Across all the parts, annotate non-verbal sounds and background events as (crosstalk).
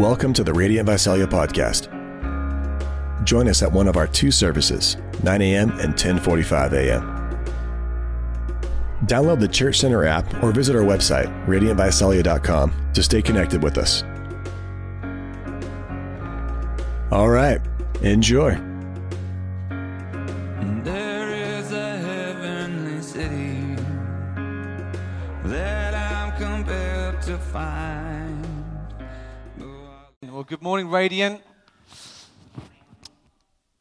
Welcome to the Radiant Visalia podcast. Join us at one of our two services, 9 a.m. and 10:45 a.m. Download the Church Center app or visit our website, radiantvisalia.com, to stay connected with us. All right, enjoy. Morning, Radiant.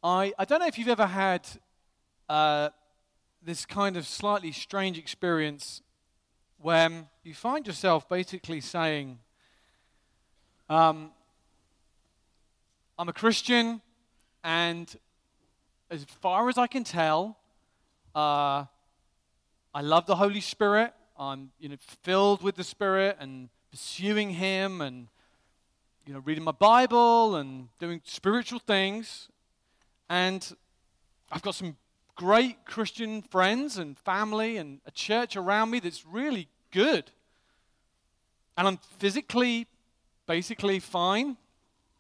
I, I don't know if you've ever had uh, this kind of slightly strange experience when you find yourself basically saying, um, I'm a Christian, and as far as I can tell, uh, I love the Holy Spirit. I'm you know, filled with the Spirit and pursuing Him and you know, reading my Bible and doing spiritual things. And I've got some great Christian friends and family and a church around me that's really good. And I'm physically, basically fine.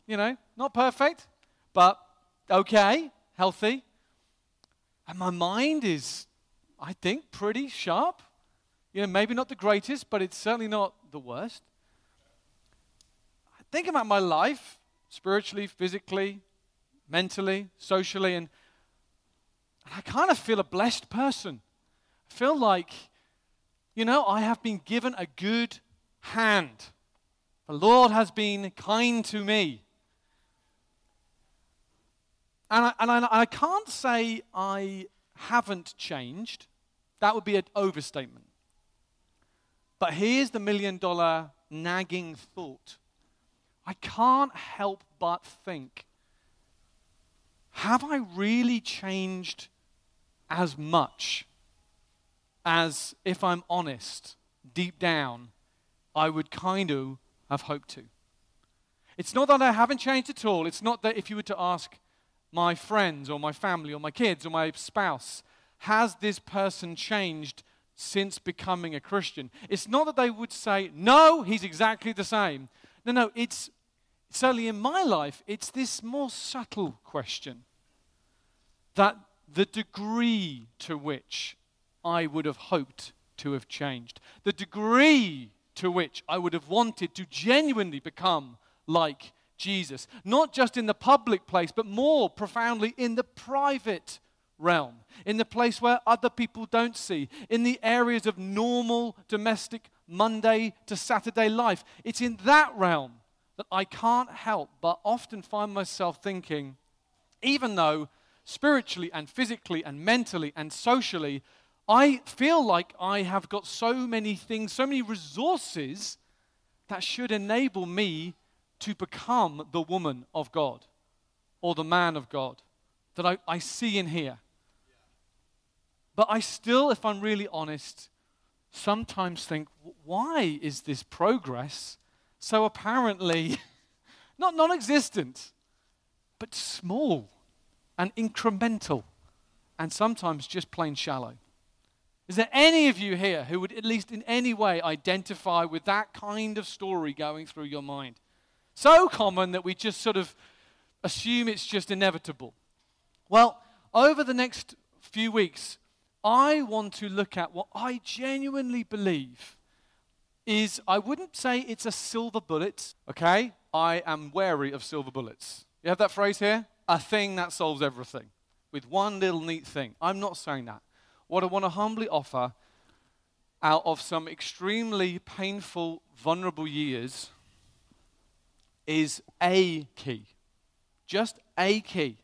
You know, not perfect, but okay, healthy. And my mind is, I think, pretty sharp. You know, maybe not the greatest, but it's certainly not the worst think about my life, spiritually, physically, mentally, socially, and, I kind of feel a blessed person. I feel like, you know, I have been given a good hand. The Lord has been kind to me. And I, and I, I can't say I haven't changed. That would be an overstatement. But here's the million dollar nagging thought I can't help but think have I really changed as much as, if I'm honest, deep down, I would kind of have hoped to? It's not that I haven't changed at all. It's not that if you were to ask my friends or my family or my kids or my spouse, has this person changed since becoming a Christian? It's not that they would say, no, he's exactly the same. No, no, it's certainly in my life, it's this more subtle question that the degree to which I would have hoped to have changed, the degree to which I would have wanted to genuinely become like Jesus, not just in the public place, but more profoundly in the private realm, in the place where other people don't see, in the areas of normal domestic Monday to Saturday life. It's in that realm that I can't help but often find myself thinking, even though spiritually and physically and mentally and socially, I feel like I have got so many things, so many resources that should enable me to become the woman of God or the man of God that I, I see in here. But I still, if I'm really honest, sometimes think, why is this progress so apparently (laughs) not non existent, but small and incremental and sometimes just plain shallow. Is there any of you here who would at least in any way identify with that kind of story going through your mind? So common that we just sort of assume it's just inevitable. Well, over the next few weeks, I want to look at what I genuinely believe is I wouldn't say it's a silver bullet, okay? I am wary of silver bullets. You have that phrase here? A thing that solves everything with one little neat thing. I'm not saying that. What I want to humbly offer out of some extremely painful, vulnerable years is a key. Just a key.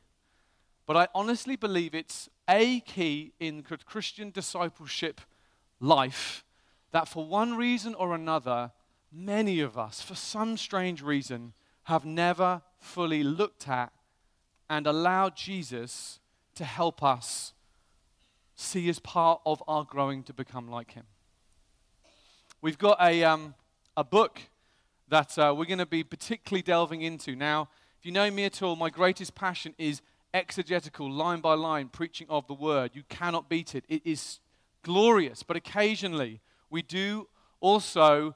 But I honestly believe it's a key in Christian discipleship life that for one reason or another, many of us, for some strange reason, have never fully looked at and allowed Jesus to help us see as part of our growing to become like him. We've got a, um, a book that uh, we're going to be particularly delving into. Now, if you know me at all, my greatest passion is exegetical, line by line, preaching of the word. You cannot beat it. It is glorious, but occasionally we do also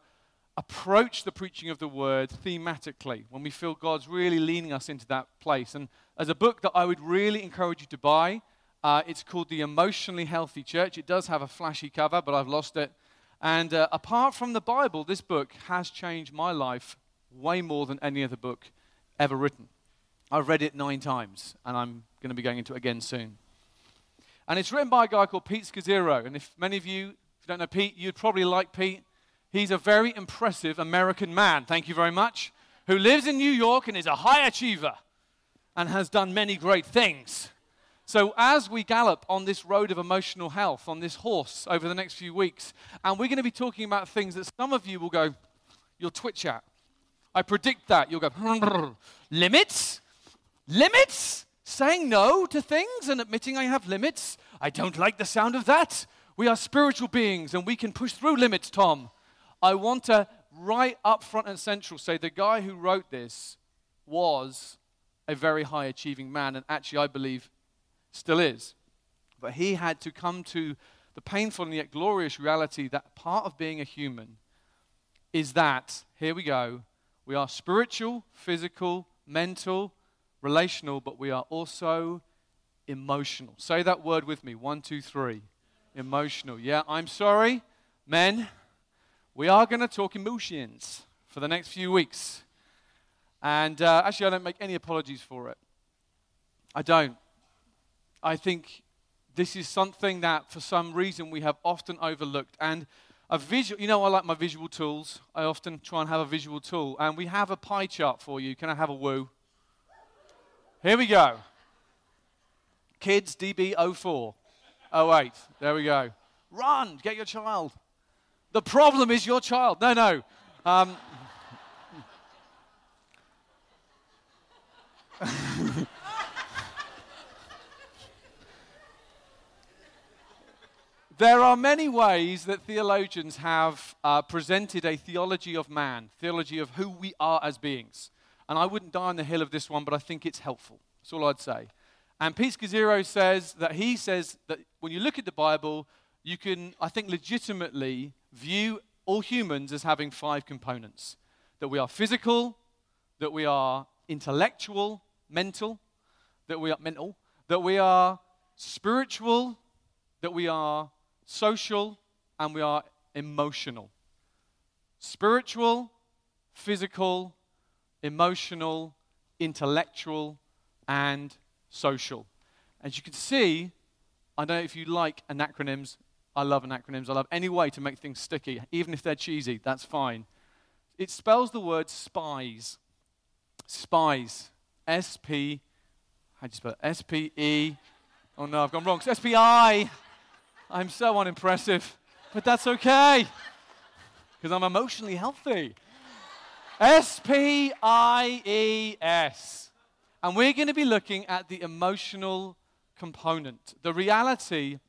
approach the preaching of the word thematically, when we feel God's really leaning us into that place. And as a book that I would really encourage you to buy, uh, it's called The Emotionally Healthy Church. It does have a flashy cover, but I've lost it. And uh, apart from the Bible, this book has changed my life way more than any other book ever written. I've read it nine times, and I'm going to be going into it again soon. And it's written by a guy called Pete Scazzero. And if many of you, if you don't know Pete, you'd probably like Pete. He's a very impressive American man, thank you very much, who lives in New York and is a high achiever and has done many great things. So, as we gallop on this road of emotional health, on this horse over the next few weeks, and we're going to be talking about things that some of you will go, you'll twitch at. I predict that. You'll go, (laughs) limits? Limits? Saying no to things and admitting I have limits? I don't like the sound of that. We are spiritual beings and we can push through limits, Tom. I want to, right up front and central, say the guy who wrote this was a very high achieving man, and actually, I believe still is. But he had to come to the painful and yet glorious reality that part of being a human is that, here we go, we are spiritual, physical, mental, relational, but we are also emotional. Say that word with me. One, two, three. Emotional. Yeah, I'm sorry, men. We are going to talk emotions for the next few weeks. And uh, actually, I don't make any apologies for it. I don't. I think this is something that for some reason we have often overlooked. And a visual, you know, I like my visual tools. I often try and have a visual tool. And we have a pie chart for you. Can I have a woo? Here we go. Kids DB04. 08. There we go. Run, get your child. The problem is your child. No, no. Um, There are many ways that theologians have uh, presented a theology of man, theology of who we are as beings. And I wouldn't die on the hill of this one, but I think it's helpful. That's all I'd say. And Pete Scazzero says that he says that when you look at the Bible, you can, I think, legitimately view all humans as having five components that we are physical, that we are intellectual, mental, that we are mental, that we are spiritual, that we are social, and we are emotional. Spiritual, physical, emotional, intellectual, and social. As you can see, I don't know if you like acronyms. I love acronyms. I love any way to make things sticky, even if they're cheesy, that's fine. It spells the word spies. Spies. S P, how do you spell it? S P E. Oh no, I've gone wrong. S P I. I'm so unimpressive, but that's okay because I'm emotionally healthy. S P I E S. And we're going to be looking at the emotional component, the reality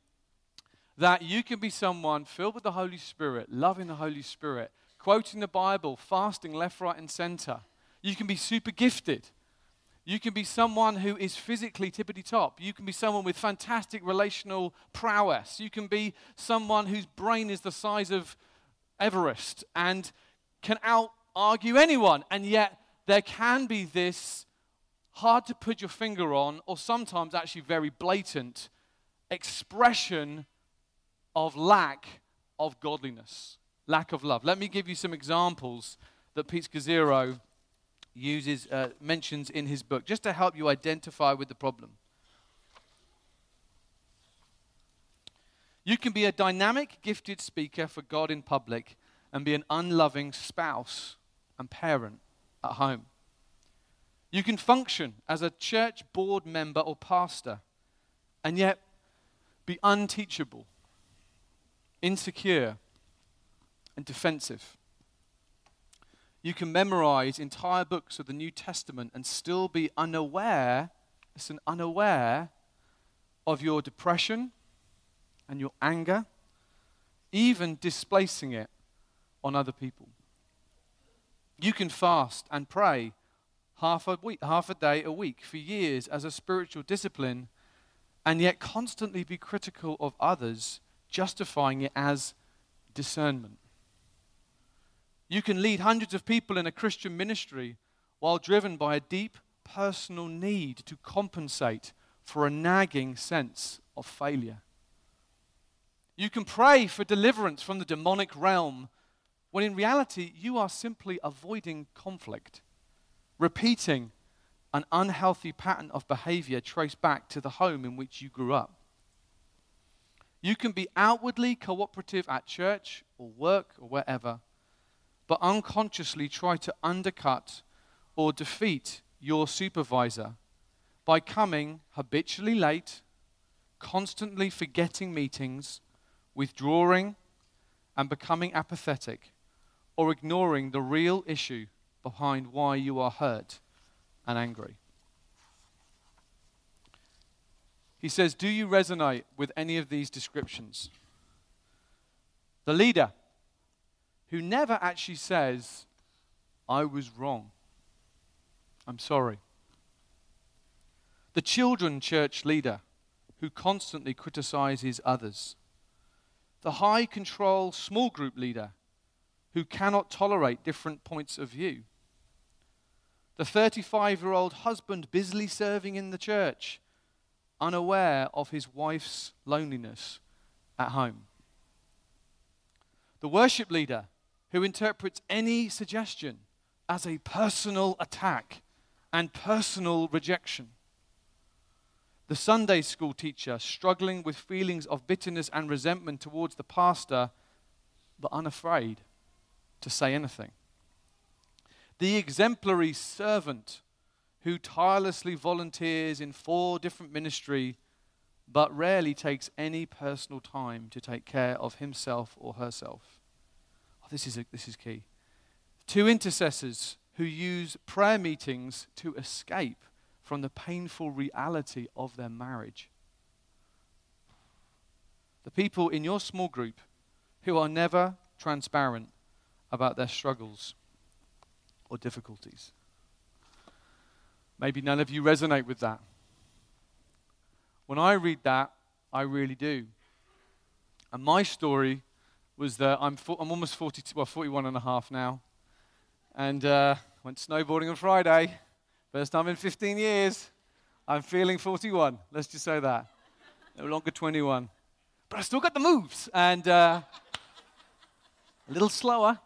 that you can be someone filled with the Holy Spirit, loving the Holy Spirit, quoting the Bible, fasting left, right, and center. You can be super gifted. You can be someone who is physically tippity top. You can be someone with fantastic relational prowess. You can be someone whose brain is the size of Everest and can out argue anyone. And yet, there can be this hard to put your finger on, or sometimes actually very blatant expression of lack of godliness, lack of love. Let me give you some examples that Pete Scazzero uses, uh, mentions in his book, just to help you identify with the problem. You can be a dynamic, gifted speaker for God in public and be an unloving spouse and parent at home. You can function as a church board member or pastor and yet be unteachable, insecure, and defensive. You can memorize entire books of the New Testament and still be unaware, listen, unaware of your depression and your anger, even displacing it on other people. You can fast and pray half a week, half a day a week for years as a spiritual discipline and yet constantly be critical of others, justifying it as discernment. You can lead hundreds of people in a Christian ministry while driven by a deep personal need to compensate for a nagging sense of failure. You can pray for deliverance from the demonic realm when in reality you are simply avoiding conflict, repeating an unhealthy pattern of behavior traced back to the home in which you grew up. You can be outwardly cooperative at church or work or wherever, but unconsciously try to undercut or defeat your supervisor by coming habitually late, constantly forgetting meetings, withdrawing, and becoming apathetic, or ignoring the real issue behind why you are hurt and angry. He says, Do you resonate with any of these descriptions? The leader who never actually says, I was wrong. I'm sorry. The children church leader who constantly criticizes others. The high control small group leader who cannot tolerate different points of view. The 35 year old husband busily serving in the church, unaware of his wife's loneliness at home. The worship leader who interprets any suggestion as a personal attack and personal rejection. The Sunday school teacher struggling with feelings of bitterness and resentment towards the pastor, but unafraid to say anything. The exemplary servant who tirelessly volunteers in four different ministry but rarely takes any personal time to take care of himself or herself. Oh, this, is a, this is key. Two intercessors who use prayer meetings to escape from the painful reality of their marriage. The people in your small group who are never transparent about their struggles or difficulties. Maybe none of you resonate with that. When I read that, I really do. And my story was that I'm, fo- I'm almost 42, well, 41 and a half now. And uh, went snowboarding on Friday. First time in 15 years. I'm feeling 41. Let's just say that. No longer 21. But I still got the moves. And uh, a little slower.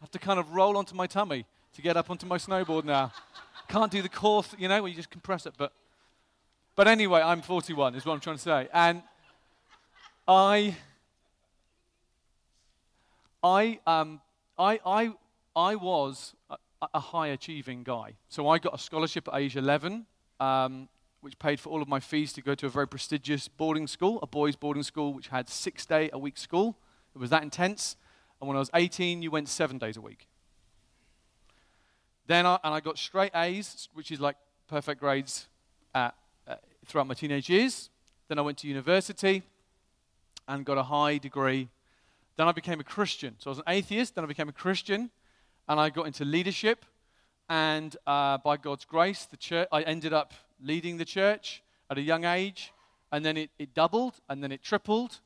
I have to kind of roll onto my tummy to get up onto my snowboard now. Can't do the core, th- you know, where you just compress it. But, but anyway, I'm 41, is what I'm trying to say. And I, I, um, I, I, I was a, a high achieving guy. So I got a scholarship at age 11, um, which paid for all of my fees to go to a very prestigious boarding school, a boys' boarding school, which had six day a week school. It was that intense. And when I was 18, you went seven days a week. Then I, and I got straight A's, which is like perfect grades at, uh, throughout my teenage years. Then I went to university and got a high degree. Then I became a Christian. So I was an atheist, then I became a Christian, and I got into leadership. And uh, by God's grace, the church, I ended up leading the church at a young age. And then it, it doubled, and then it tripled,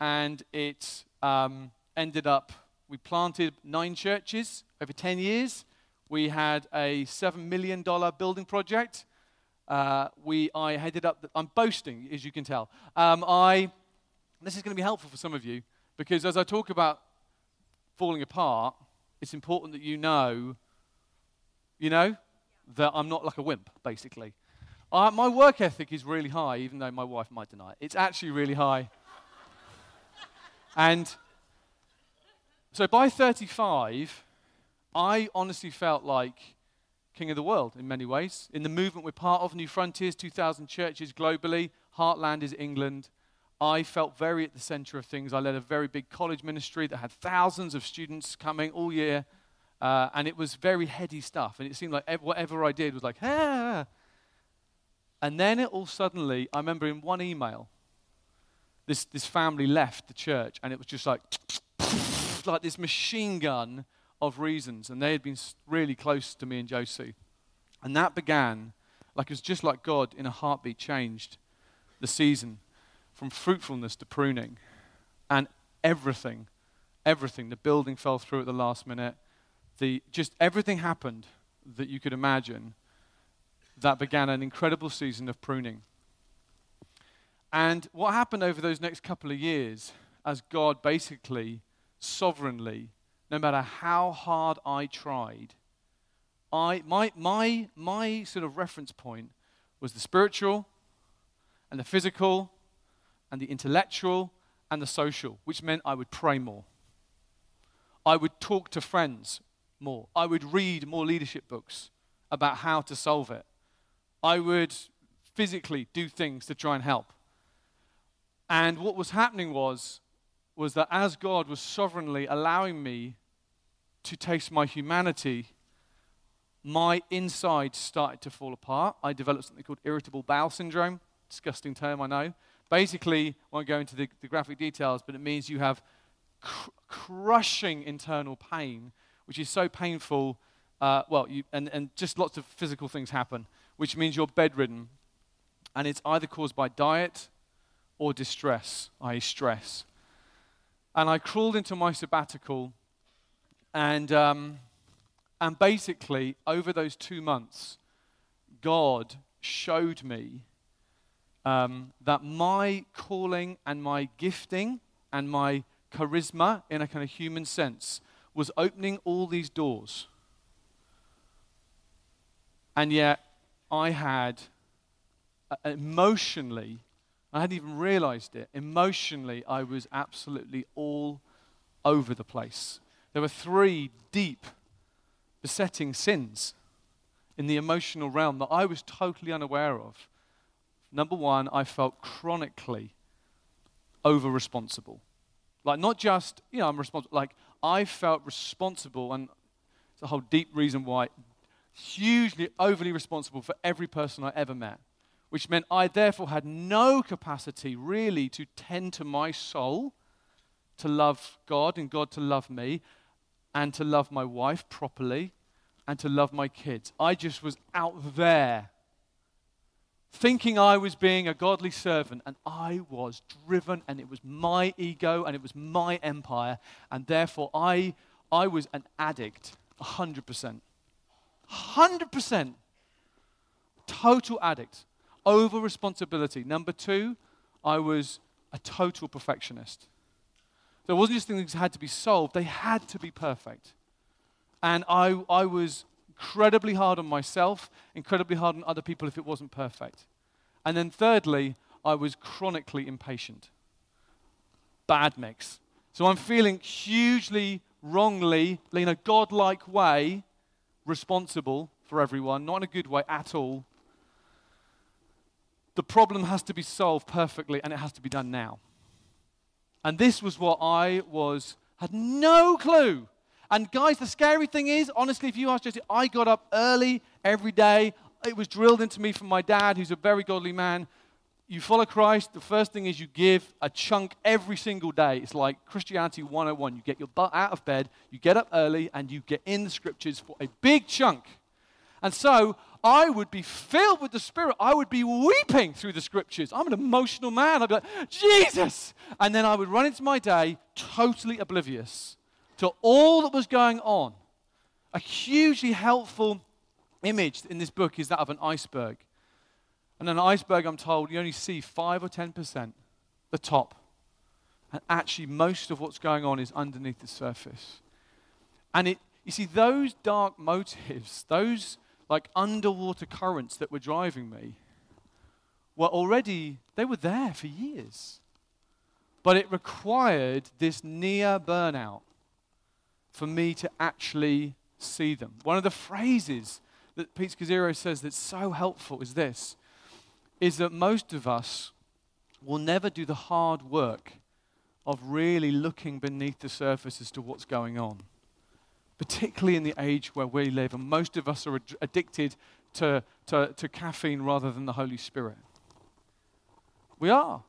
and it um, ended up, we planted nine churches over 10 years. We had a $7 million building project. Uh, we, I headed up, the, I'm boasting, as you can tell. Um, I, this is going to be helpful for some of you because as I talk about falling apart, it's important that you know, you know, that I'm not like a wimp, basically. Uh, my work ethic is really high, even though my wife might deny it. It's actually really high. and so by 35, I honestly felt like king of the world in many ways. In the movement we're part of, New Frontiers, 2,000 churches globally, Heartland is England. I felt very at the center of things. I led a very big college ministry that had thousands of students coming all year, uh, and it was very heady stuff. And it seemed like ev- whatever I did was like, ah. And then it all suddenly, I remember in one email, this, this family left the church, and it was just like, like this machine gun of reasons. And they had been really close to me and Josie. And that began, like it was just like God in a heartbeat changed the season from fruitfulness to pruning. And everything, everything, the building fell through at the last minute. the, just everything happened that you could imagine that began an incredible season of pruning. And what happened over those next couple of years, as God basically, sovereignly, no matter how hard I tried, I, my, my, my sort of reference point was the spiritual and the physical and the intellectual and the social, which meant I would pray more. I would talk to friends more. I would read more leadership books about how to solve it. I would physically do things to try and help. And what was happening was, was that as God was sovereignly allowing me to taste my humanity, my inside started to fall apart. I developed something called irritable bowel syndrome. Disgusting term, I know. Basically, I won't go into the, the graphic details, but it means you have cr- crushing internal pain, which is so painful. Uh, well, you, and, and just lots of physical things happen, which means you're bedridden. And it's either caused by diet or distress, i.e., stress. And I crawled into my sabbatical, and, um, and basically, over those two months, God showed me um, that my calling and my gifting and my charisma, in a kind of human sense, was opening all these doors. And yet, I had uh, emotionally, I hadn't even realized it, emotionally, I was absolutely all over the place. There were three deep, besetting sins in the emotional realm that I was totally unaware of. Number one, I felt chronically over responsible. Like, not just, you know, I'm responsible, like, I felt responsible, and it's a whole deep reason why, hugely overly responsible for every person I ever met, which meant I therefore had no capacity really to tend to my soul, to love God and God to love me, and to love my wife properly, and to love my kids. I just was out there thinking I was being a godly servant, and I was driven, and it was my ego, and it was my empire, and therefore I, I was an addict, 100%. 100%. Total addict. Over responsibility. Number two, I was a total perfectionist. So it wasn't just things had to be solved, they had to be perfect. And I, I was incredibly hard on myself, incredibly hard on other people if it wasn't perfect. And then thirdly, I was chronically impatient. Bad mix. So I'm feeling hugely wrongly, in a godlike way, responsible for everyone, not in a good way at all. The problem has to be solved perfectly and it has to be done now. And this was what I was, had no clue and guys, the scary thing is, honestly, if you ask Jesse, I got up early every day. It was drilled into me from my dad, who's a very godly man. You follow Christ, the first thing is you give a chunk every single day. It's like Christianity 101. You get your butt out of bed, you get up early, and you get in the scriptures for a big chunk. And so I would be filled with the Spirit. I would be weeping through the scriptures. I'm an emotional man. I'd be like, Jesus! And then I would run into my day totally oblivious to all that was going on. A hugely helpful image in this book is that of an iceberg. And an iceberg, I'm told, you only see 5 or 10%, the top. And actually, most of what's going on is underneath the surface. And it, you see, those dark motives, those like underwater currents that were driving me, were already, they were there for years. But it required this near burnout for me to actually see them. One of the phrases that Pete Scazzero says that's so helpful is this is that most of us will never do the hard work of really looking beneath the surface as to what's going on. Particularly in the age where we live, and most of us are ad- addicted to, to, to caffeine rather than the Holy Spirit. We are.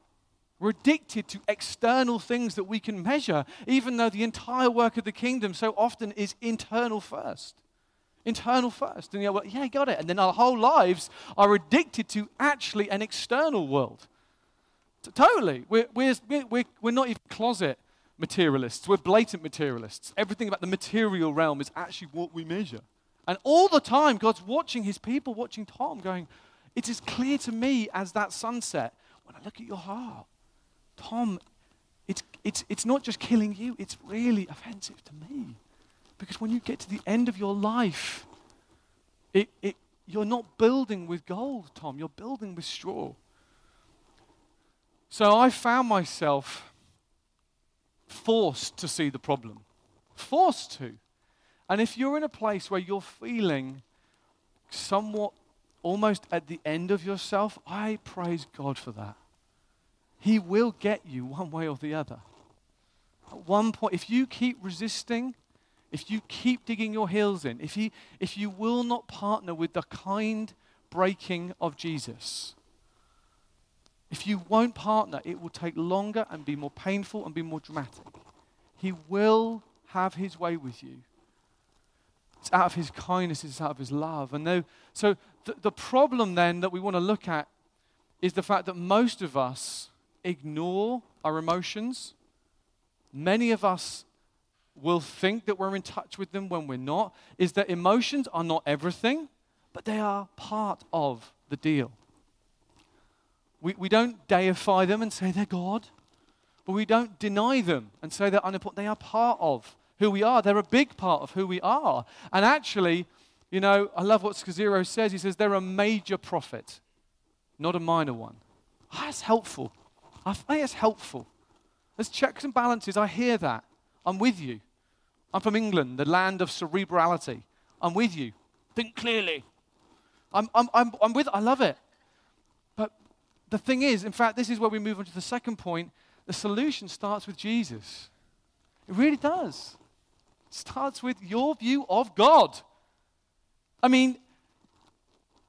We're addicted to external things that we can measure, even though the entire work of the kingdom so often is internal first. Internal first. And like, yeah, got it. And then our whole lives are addicted to actually an external world. Totally. We're, we're, we're, we're not even closet materialists. We're blatant materialists. Everything about the material realm is actually what we measure. And all the time, God's watching his people, watching Tom, going, It is as clear to me as that sunset when I look at your heart. Tom, it's, it's, it's not just killing you, it's really offensive to me. Because when you get to the end of your life, it, it, you're not building with gold, Tom, you're building with straw. So I found myself forced to see the problem. Forced to. And if you're in a place where you're feeling somewhat almost at the end of yourself, I praise God for that. He will get you one way or the other. At one point, if you keep resisting, if you keep digging your heels in, if you, if you will not partner with the kind breaking of Jesus, if you won't partner, it will take longer and be more painful and be more dramatic. He will have his way with you. It's out of his kindness, it's out of his love. And no, so the, the problem then that we want to look at is the fact that most of us ignore our emotions. Many of us will think that we're in touch with them when we're not. Is that emotions are not everything, but they are part of the deal. We, we don't deify them and say they're God, but we don't deny them and say they're unimportant. They are part of who we are. They're a big part of who we are. And actually, you know, I love what Scazzero says. He says they're a major prophet, not a minor one. Oh, that's helpful. I think it's helpful. There's checks and balances. I hear that. I'm with you. I'm from England, the land of cerebrality. I'm with you. Think clearly. I'm, I'm, I'm, I'm with I love it the thing is, in fact, this is where we move on to the second point. The solution starts with Jesus. It really does. It starts with your view of God. I mean,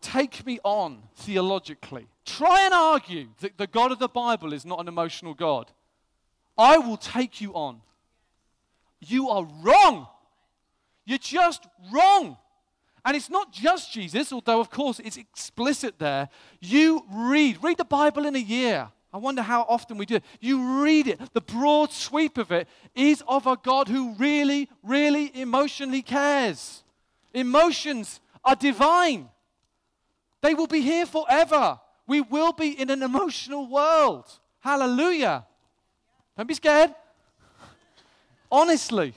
take me on theologically. Try and argue that the God of the Bible is not an emotional God. I will take you on. You are wrong. You're just wrong. And it's not just Jesus, although, of course, it's explicit there. You read, read the Bible in a year. I wonder how often we do it. You read it. The broad sweep of it is of a God who really, really emotionally cares. Emotions are divine, they will be here forever. We will be in an emotional world. Hallelujah. Don't be scared. Honestly.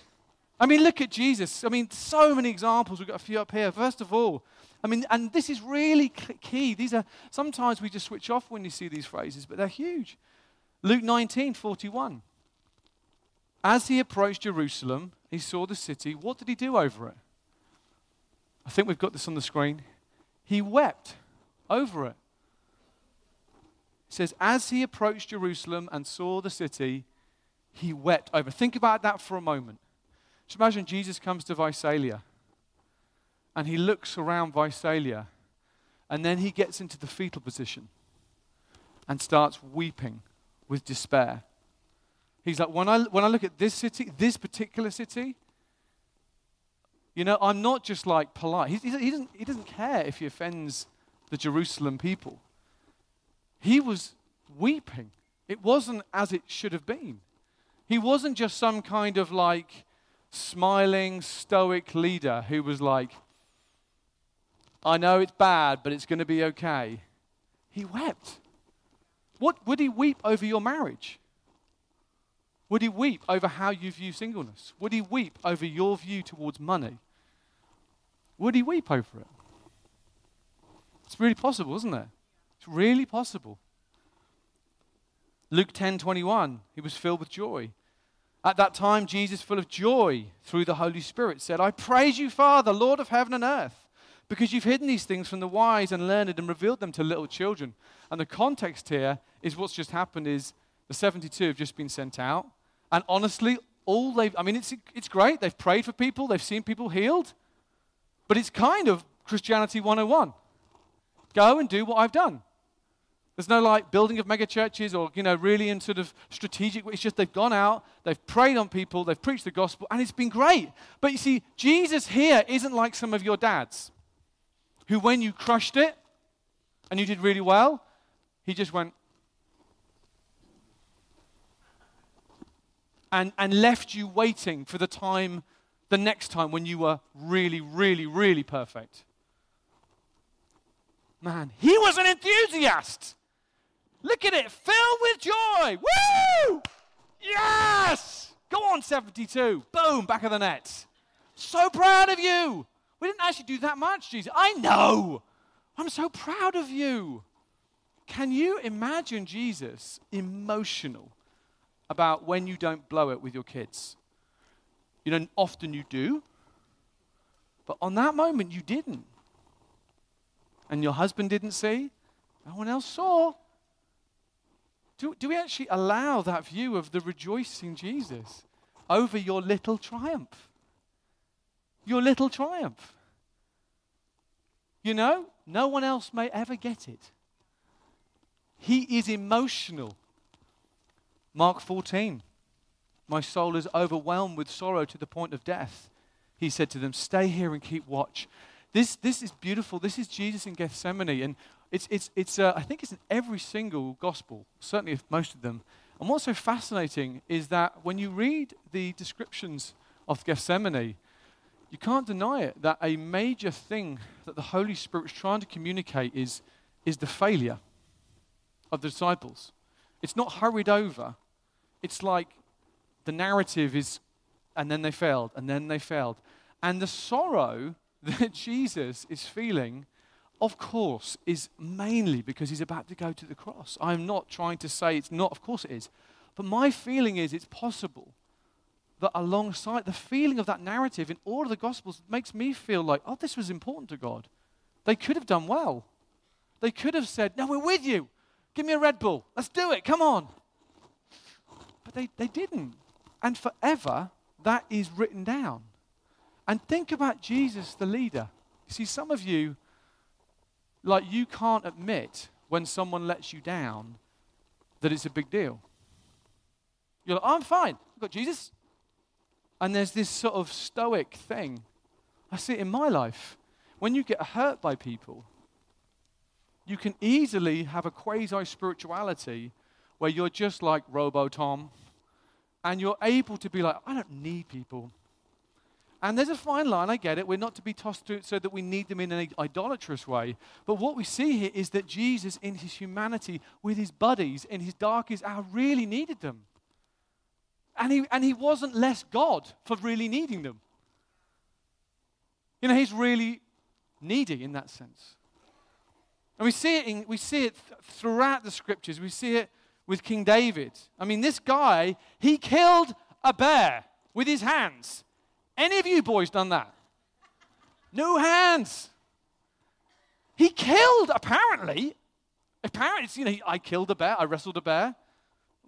I mean, look at Jesus. I mean, so many examples. We've got a few up here. First of all, I mean, and this is really key. These are sometimes we just switch off when you see these phrases, but they're huge. Luke 19, 41. As he approached Jerusalem, he saw the city. What did he do over it? I think we've got this on the screen. He wept over it. It says, As he approached Jerusalem and saw the city, he wept over. Think about that for a moment. Just imagine Jesus comes to Visalia and he looks around Visalia and then he gets into the fetal position and starts weeping with despair. He's like, when I, when I look at this city, this particular city, you know, I'm not just like polite. He, he, doesn't, he doesn't care if he offends the Jerusalem people. He was weeping. It wasn't as it should have been. He wasn't just some kind of like smiling, stoic leader who was like, I know it's bad, but it's going to be okay. He wept. What would he weep over your marriage? Would he weep over how you view singleness? Would he weep over your view towards money? Would he weep over it? It's really possible, isn't it? It's really possible. Luke 10 21, he was filled with joy. At that time, Jesus, full of joy through the Holy Spirit, said, I praise you, Father, Lord of heaven and earth, because you've hidden these things from the wise and learned and revealed them to little children. And the context here is what's just happened is the 72 have just been sent out. And honestly, all they've, I mean, it's, it's great. They've prayed for people, they've seen people healed. But it's kind of Christianity 101. Go and do what I've done. There's no like building of mega churches or, you know, really in sort of strategic. It's just they've gone out, they've prayed on people, they've preached the gospel, and it's been great. But you see, Jesus here isn't like some of your dads who, when you crushed it and you did really well, he just went. and, and left you waiting for the time, the next time when you were really, really, really perfect. Man, he was an enthusiast. Look at it, filled with joy. Woo! Yes! Go on, 72. Boom, back of the net. So proud of you. We didn't actually do that much, Jesus. I know. I'm so proud of you. Can you imagine Jesus emotional about when you don't blow it with your kids? You know, often you do, but on that moment you didn't. And your husband didn't see, no one else saw. Do, do we actually allow that view of the rejoicing Jesus over your little triumph? Your little triumph. You know, no one else may ever get it. He is emotional. Mark 14. My soul is overwhelmed with sorrow to the point of death. He said to them, Stay here and keep watch. This, this is beautiful. This is Jesus in Gethsemane. And it's, it's, it's, uh, I think it's in every single gospel, certainly most of them. And what's so fascinating is that when you read the descriptions of Gethsemane, you can't deny it that a major thing that the Holy Spirit is trying to communicate is, is the failure of the disciples. It's not hurried over. It's like the narrative is, and then they failed, and then they failed. And the sorrow (laughs) that Jesus is feeling, of course, is mainly because he's about to go to the cross. I'm not trying to say it's not, of course it is. But my feeling is it's possible that alongside the feeling of that narrative in all of the Gospels makes me feel like, oh, this was important to God. They could have done well. They could have said, no, we're with you. Give me a Red Bull. Let's do it. Come on. But they, they didn't. And forever, that is written down. And think about Jesus, the leader. You see, some of you, like, you can't admit when someone lets you down that it's a big deal. You're like, I'm fine. I've got Jesus. And there's this sort of stoic thing. I see it in my life. When you get hurt by people, you can easily have a quasi spirituality where you're just like Robo Tom and you're able to be like, I don't need people. And there's a fine line, I get it. We're not to be tossed to it so that we need them in an idolatrous way. But what we see here is that Jesus, in his humanity, with his buddies, in his darkest hour, really needed them. And he, and he wasn't less God for really needing them. You know, he's really needy in that sense. And we see it, in, we see it th- throughout the scriptures. We see it with King David. I mean, this guy, he killed a bear with his hands. Any of you boys done that? No hands. He killed, apparently. Apparently, you know, I killed a bear, I wrestled a bear,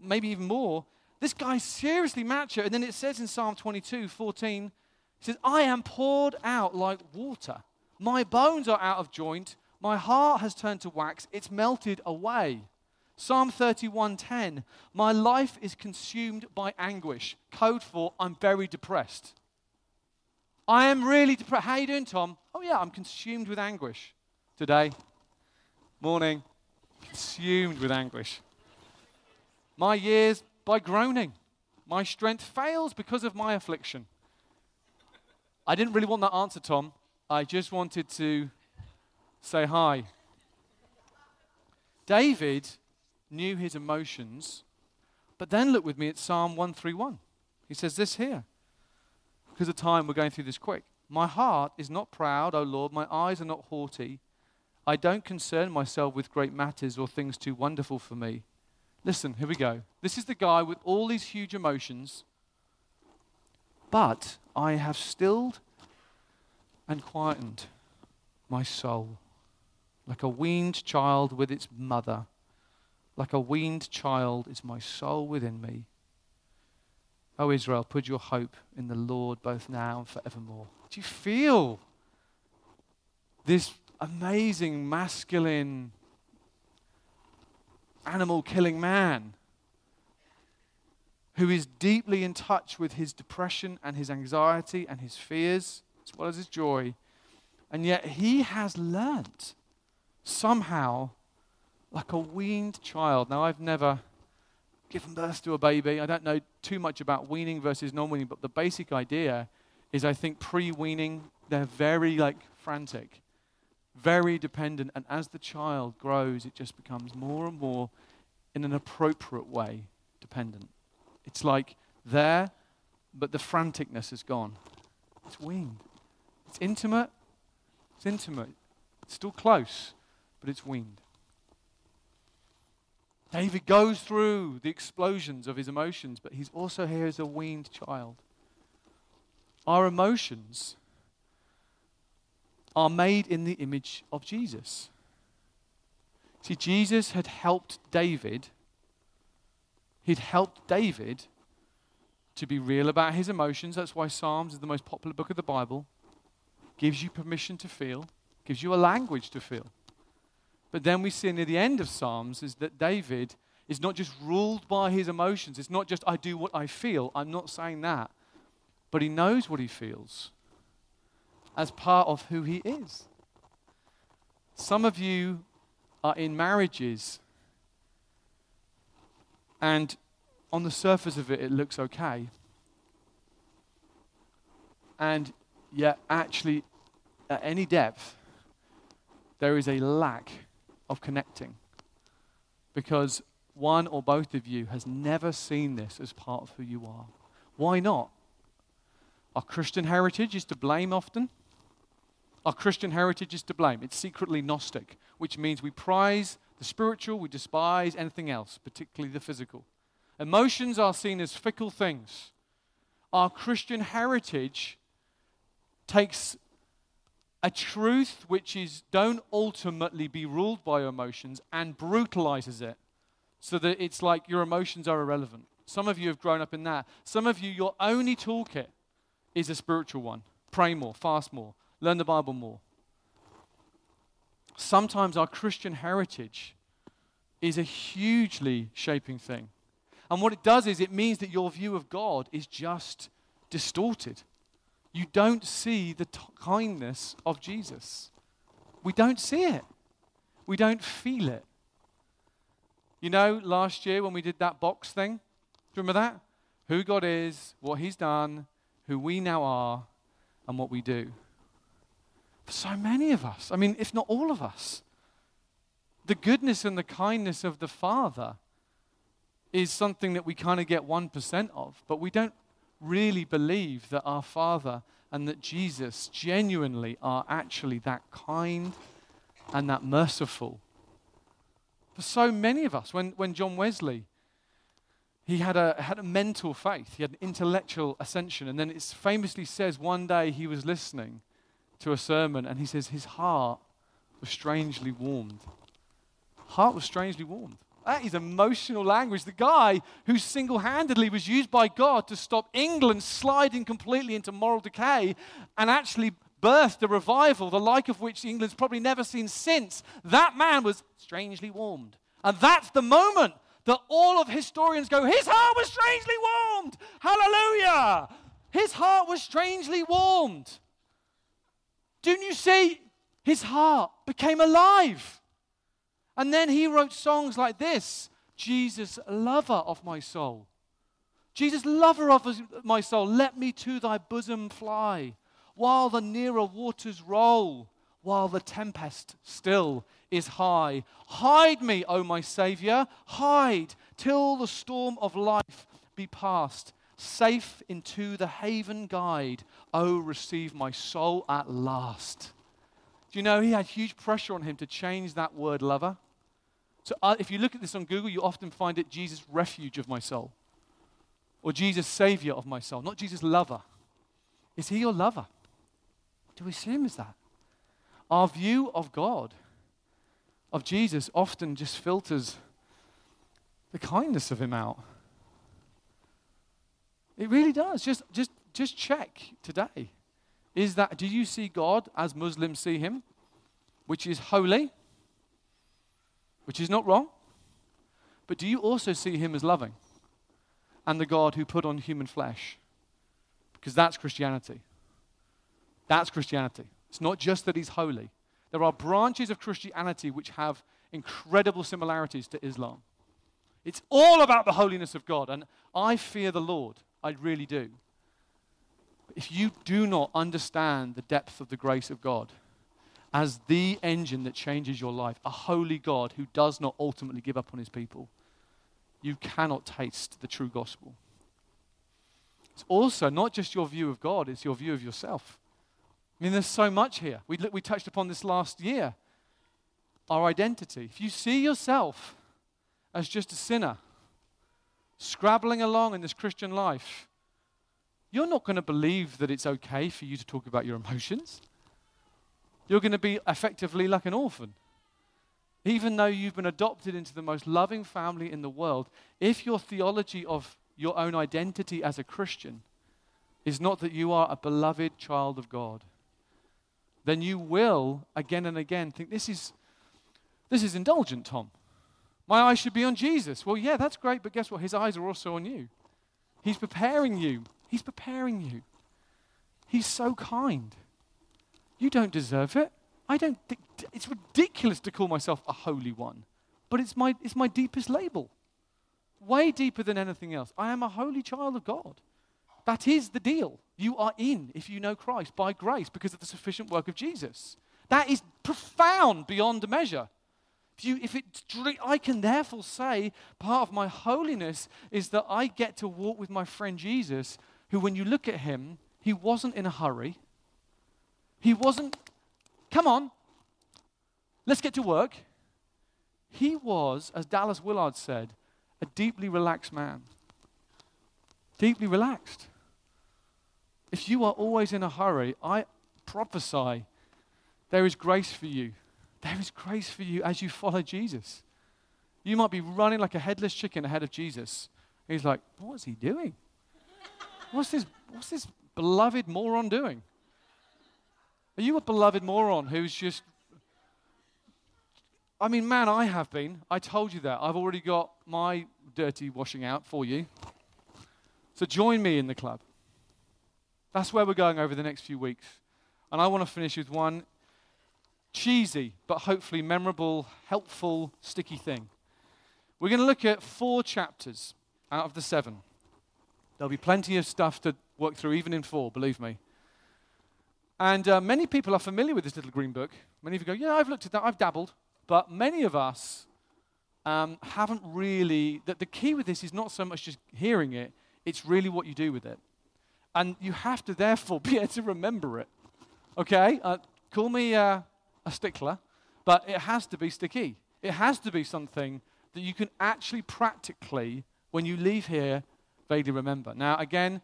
maybe even more. This guy's seriously macho. And then it says in Psalm 22 14, it says, I am poured out like water. My bones are out of joint. My heart has turned to wax. It's melted away. Psalm 31:10, my life is consumed by anguish. Code for I'm very depressed. I am really depressed. How you doing, Tom? Oh yeah, I'm consumed with anguish today. Morning. Consumed with anguish. My years by groaning. My strength fails because of my affliction. I didn't really want that answer, Tom. I just wanted to say hi. David knew his emotions. But then look with me at Psalm 131. He says this here. Because of time, we're going through this quick. My heart is not proud, O Lord. My eyes are not haughty. I don't concern myself with great matters or things too wonderful for me. Listen, here we go. This is the guy with all these huge emotions. But I have stilled and quietened my soul like a weaned child with its mother. Like a weaned child is my soul within me. O Israel, put your hope in the Lord both now and forevermore. Do you feel this amazing masculine animal killing man who is deeply in touch with his depression and his anxiety and his fears as well as his joy? And yet he has learnt somehow like a weaned child. Now, I've never given birth to a baby. I don't know too much about weaning versus non weaning, but the basic idea is I think pre weaning, they're very like frantic, very dependent. And as the child grows, it just becomes more and more, in an appropriate way, dependent. It's like there, but the franticness is gone. It's weaned. It's intimate. It's intimate. It's still close, but it's weaned. David goes through the explosions of his emotions, but he's also here as a weaned child. Our emotions are made in the image of Jesus. See, Jesus had helped David, he'd helped David to be real about his emotions. That's why Psalms is the most popular book of the Bible. Gives you permission to feel, gives you a language to feel. But then we see near the end of Psalms is that David is not just ruled by his emotions. It's not just, I do what I feel. I'm not saying that. But he knows what he feels as part of who he is. Some of you are in marriages, and on the surface of it, it looks okay. And yet, actually, at any depth, there is a lack of connecting because one or both of you has never seen this as part of who you are. Why not? Our Christian heritage is to blame often. Our Christian heritage is to blame. It's secretly Gnostic, which means we prize the spiritual, we despise anything else, particularly the physical. Emotions are seen as fickle things. Our Christian heritage takes a truth which is don't ultimately be ruled by your emotions and brutalizes it so that it's like your emotions are irrelevant. Some of you have grown up in that. Some of you, your only toolkit is a spiritual one. Pray more, fast more, learn the Bible more. Sometimes our Christian heritage is a hugely shaping thing. And what it does is it means that your view of God is just distorted you don't see the t- kindness of Jesus. We don't see it. We don't feel it. You know, last year when we did that box thing, do you remember that? Who God is, what He's done, who we now are, and what we do. For so many of us, I mean, if not all of us, the goodness and the kindness of the Father is something that we kind of get 1% of, but we don't really believe that our Father and that Jesus genuinely are actually that kind and that merciful. For so many of us, when, when John Wesley, he had a, had a mental faith, he had an intellectual ascension, and then it famously says one day he was listening to a sermon and he says his heart was strangely warmed. Heart was strangely warmed. That is emotional language. The guy who single handedly was used by God to stop England sliding completely into moral decay and actually birthed a revival, the like of which England's probably never seen since. That man was strangely warmed. And that's the moment that all of historians go, His heart was strangely warmed. Hallelujah. His heart was strangely warmed. Didn't you see? His heart became alive. And then he wrote songs like this Jesus, lover of my soul. Jesus, lover of my soul, let me to thy bosom fly, while the nearer waters roll, while the tempest still is high. Hide me, O my Saviour, hide till the storm of life be past. Safe into the haven guide, O receive my soul at last. Do you know he had huge pressure on him to change that word lover? So uh, if you look at this on Google, you often find it Jesus, refuge of my soul, or Jesus, savior of my soul, not Jesus, lover. Is he your lover? Do we see him as that? Our view of God, of Jesus, often just filters the kindness of him out. It really does. Just, just, just check today. Is that, do you see God as Muslims see him, which is holy? Which is not wrong. But do you also see him as loving and the God who put on human flesh? Because that's Christianity. That's Christianity. It's not just that he's holy. There are branches of Christianity which have incredible similarities to Islam. It's all about the holiness of God. And I fear the Lord. I really do. If you do not understand the depth of the grace of God as the engine that changes your life, a holy God who does not ultimately give up on his people, you cannot taste the true gospel. It's also not just your view of God, it's your view of yourself. I mean, there's so much here. We, we touched upon this last year. Our identity. If you see yourself as just a sinner, scrabbling along in this Christian life, you're not going to believe that it's okay for you to talk about your emotions. You're going to be effectively like an orphan. Even though you've been adopted into the most loving family in the world, if your theology of your own identity as a Christian is not that you are a beloved child of God, then you will again and again think this is this is indulgent, Tom. My eyes should be on Jesus. Well, yeah, that's great, but guess what? His eyes are also on you. He's preparing you. He's preparing you. He's so kind. You don't deserve it. I don't. Think it's ridiculous to call myself a holy one, but it's my, it's my deepest label. Way deeper than anything else. I am a holy child of God. That is the deal. You are in if you know Christ by grace because of the sufficient work of Jesus. That is profound beyond measure. If, you, if it, I can therefore say part of my holiness is that I get to walk with my friend Jesus, who, when you look at him, he wasn't in a hurry. He wasn't, come on, let's get to work. He was, as Dallas Willard said, a deeply relaxed man. Deeply relaxed. If you are always in a hurry, I prophesy there is grace for you there is grace for you as you follow Jesus. You might be running like a headless chicken ahead of Jesus. He's like, What is he doing? What's this, what's this beloved moron doing? Are you a beloved moron who's just. I mean, man, I have been. I told you that. I've already got my dirty washing out for you. So join me in the club. That's where we're going over the next few weeks. And I want to finish with one cheesy, but hopefully memorable, helpful, sticky thing. We're going to look at four chapters out of the seven. There'll be plenty of stuff to work through, even in four, believe me. And uh, many people are familiar with this little green book. Many of you go, Yeah, I've looked at that, I've dabbled. But many of us um, haven't really. The, the key with this is not so much just hearing it, it's really what you do with it. And you have to, therefore, (laughs) be able to remember it. Okay? Uh, call me. Uh, a stickler, but it has to be sticky. It has to be something that you can actually practically, when you leave here, vaguely remember. Now, again,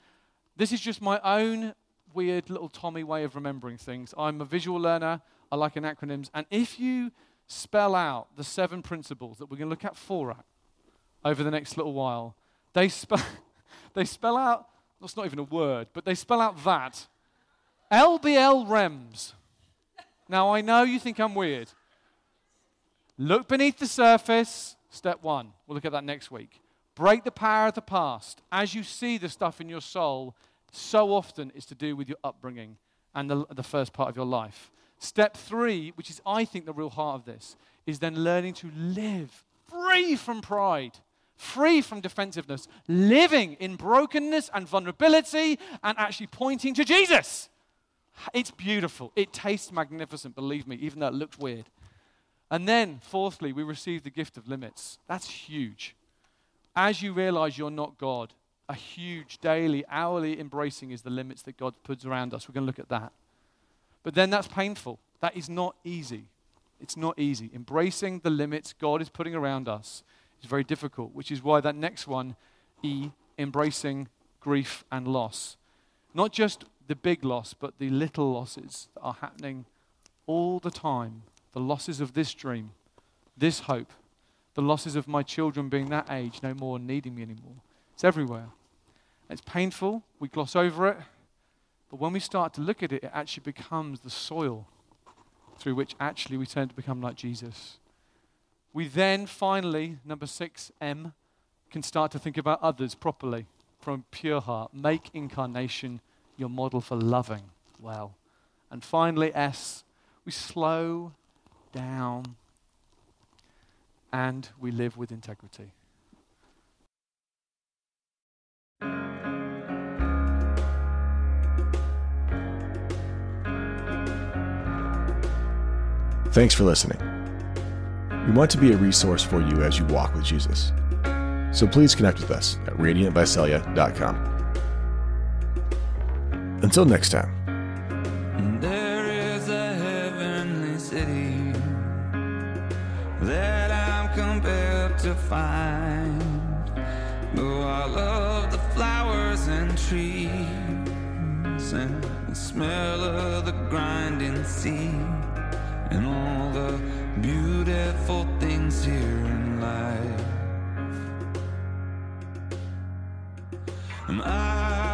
this is just my own weird little Tommy way of remembering things. I'm a visual learner, I like an acronyms, and if you spell out the seven principles that we're going to look at four at over the next little while, they spell, (laughs) they spell out, that's not even a word, but they spell out that. LBL REMS. Now, I know you think I'm weird. Look beneath the surface. Step one. We'll look at that next week. Break the power of the past. As you see the stuff in your soul, so often is to do with your upbringing and the, the first part of your life. Step three, which is, I think, the real heart of this, is then learning to live free from pride, free from defensiveness, living in brokenness and vulnerability, and actually pointing to Jesus. It's beautiful. It tastes magnificent, believe me, even though it looks weird. And then, fourthly, we receive the gift of limits. That's huge. As you realize you're not God, a huge daily, hourly embracing is the limits that God puts around us. We're going to look at that. But then that's painful. That is not easy. It's not easy. Embracing the limits God is putting around us is very difficult, which is why that next one, E, embracing grief and loss. Not just the big loss, but the little losses that are happening all the time. The losses of this dream, this hope, the losses of my children being that age, no more needing me anymore. It's everywhere. It's painful. We gloss over it. But when we start to look at it, it actually becomes the soil through which actually we turn to become like Jesus. We then finally, number six, M, can start to think about others properly from pure heart. Make incarnation your model for loving well. And finally, S, we slow down and we live with integrity. Thanks for listening. We want to be a resource for you as you walk with Jesus. So please connect with us at radiantvisalia.com. Until next time. There is a heavenly city that I'm compelled to find. Though I love the flowers and trees and the smell of the grinding sea and all the beautiful things here in life. And I